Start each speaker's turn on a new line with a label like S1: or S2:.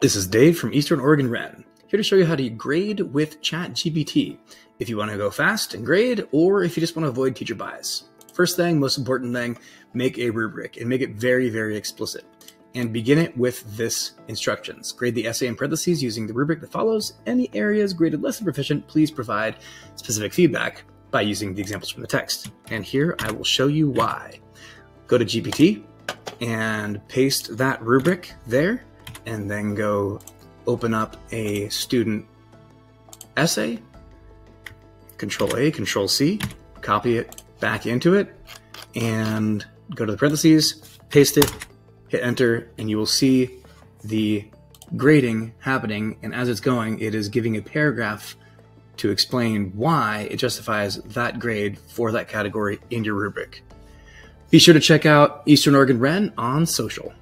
S1: This is Dave from Eastern Oregon REN, here to show you how to grade with ChatGPT if you want to go fast and grade, or if you just want to avoid teacher bias. First thing, most important thing, make a rubric and make it very, very explicit. And begin it with this instructions. Grade the essay in parentheses using the rubric that follows. Any areas graded less than proficient, please provide specific feedback by using the examples from the text. And here I will show you why. Go to GPT and paste that rubric there and then go open up a student essay, control A, control C, copy it back into it, and go to the parentheses, paste it, hit enter, and you will see the grading happening. And as it's going, it is giving a paragraph to explain why it justifies that grade for that category in your rubric. Be sure to check out Eastern Oregon REN on social.